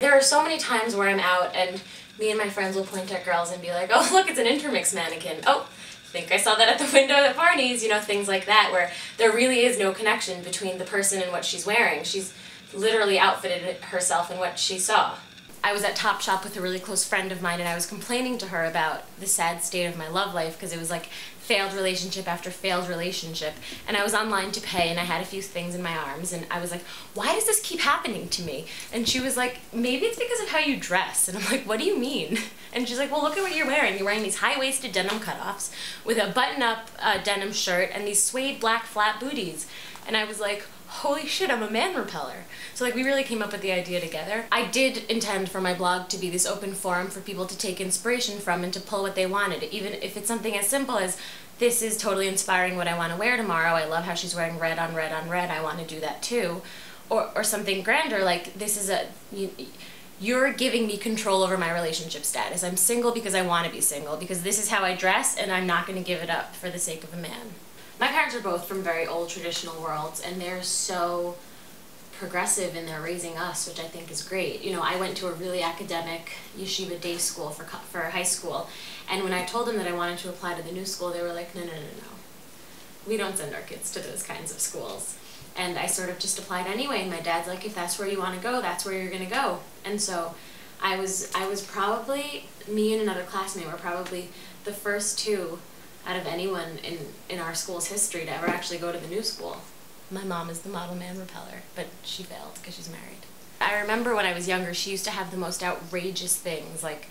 There are so many times where I'm out and me and my friends will point at girls and be like, oh, look, it's an intermix mannequin. Oh, I think I saw that at the window at Barney's, you know, things like that, where there really is no connection between the person and what she's wearing. She's literally outfitted herself in what she saw. I was at Topshop with a really close friend of mine and I was complaining to her about the sad state of my love life because it was like failed relationship after failed relationship. And I was online to pay and I had a few things in my arms and I was like why does this keep happening to me? And she was like maybe it's because of how you dress. And I'm like what do you mean? And she's like well look at what you're wearing. You're wearing these high-waisted denim cutoffs with a button-up uh, denim shirt and these suede black flat booties. And I was like holy shit, I'm a man repeller. So like we really came up with the idea together. I did intend for my blog to be this open forum for people to take inspiration from and to pull what they wanted, even if it's something as simple as this is totally inspiring what I want to wear tomorrow. I love how she's wearing red on red on red. I want to do that too. Or, or something grander like this is a you, you're giving me control over my relationship status. I'm single because I want to be single because this is how I dress and I'm not going to give it up for the sake of a man. My parents are both from very old traditional worlds and they're so progressive in their raising us, which I think is great. You know, I went to a really academic yeshiva day school for, for high school, and when I told them that I wanted to apply to the new school, they were like, no, no, no, no. We don't send our kids to those kinds of schools. And I sort of just applied anyway, and my dad's like, if that's where you want to go, that's where you're going to go. And so I was, I was probably, me and another classmate were probably the first two out of anyone in, in our school's history to ever actually go to the new school. My mom is the model man repeller, but she failed because she's married. I remember when I was younger, she used to have the most outrageous things, like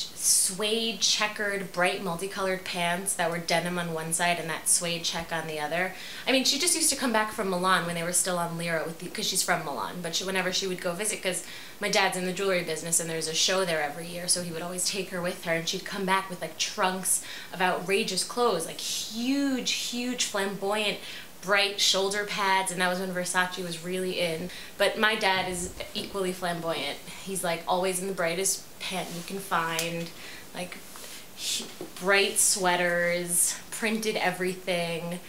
suede checkered bright multicolored pants that were denim on one side and that suede check on the other. I mean, she just used to come back from Milan when they were still on Lira with because she's from Milan. But she, whenever she would go visit, because my dad's in the jewelry business and there's a show there every year, so he would always take her with her, and she'd come back with like trunks of outrageous clothes, like huge, huge flamboyant bright shoulder pads, and that was when Versace was really in. But my dad is equally flamboyant. He's like always in the brightest pant you can find, like bright sweaters, printed everything.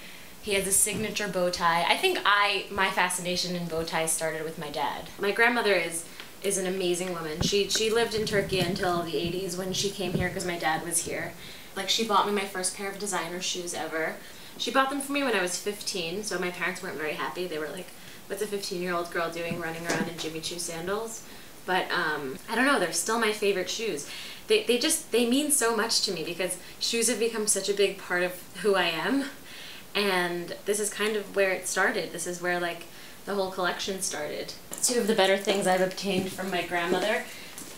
He has a signature bow tie. I think I my fascination in bow ties started with my dad. My grandmother is is an amazing woman. She she lived in Turkey until the 80s when she came here because my dad was here. Like she bought me my first pair of designer shoes ever. She bought them for me when I was 15, so my parents weren't very happy. They were like, what's a 15-year-old girl doing running around in Jimmy Choo sandals? But um, I don't know, they're still my favorite shoes. They, they just, they mean so much to me because shoes have become such a big part of who I am. And this is kind of where it started. This is where like the whole collection started. Two of the better things I've obtained from my grandmother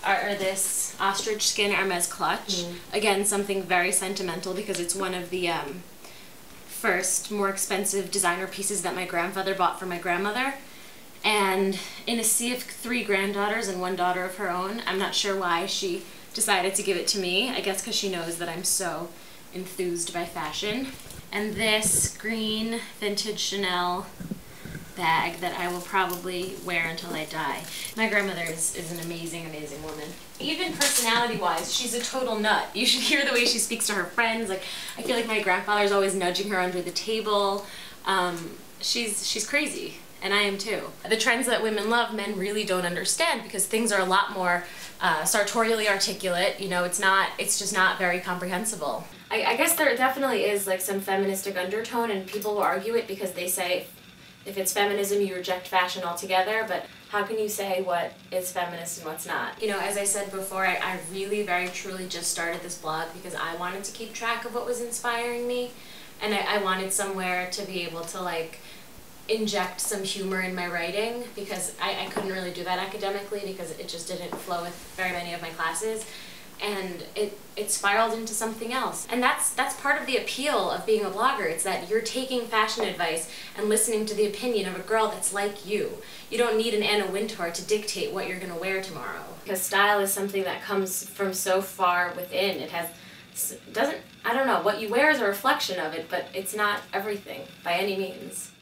are, this ostrich skin Hermes clutch. Mm. Again, something very sentimental because it's one of the um, first more expensive designer pieces that my grandfather bought for my grandmother. And in a sea of three granddaughters and one daughter of her own, I'm not sure why she decided to give it to me. I guess because she knows that I'm so enthused by fashion. And this green vintage Chanel bag that I will probably wear until I die. My grandmother is, is an amazing, amazing woman. Even personality-wise, she's a total nut. You should hear the way she speaks to her friends. Like, I feel like my grandfather's always nudging her under the table. Um, she's, she's crazy and I am too. The trends that women love, men really don't understand because things are a lot more uh, sartorially articulate. You know, it's not, it's just not very comprehensible. I, I guess there definitely is like some feministic undertone and people will argue it because they say if it's feminism, you reject fashion altogether, but how can you say what is feminist and what's not? You know, as I said before, I, I really very truly just started this blog because I wanted to keep track of what was inspiring me, and I, I wanted somewhere to be able to like inject some humor in my writing because I, I couldn't really do that academically because it just didn't flow with very many of my classes and it it spiraled into something else. And that's that's part of the appeal of being a blogger. It's that you're taking fashion advice and listening to the opinion of a girl that's like you. You don't need an Anna Wintour to dictate what you're going to wear tomorrow. Because style is something that comes from so far within. It has doesn't I don't know, what you wear is a reflection of it, but it's not everything by any means.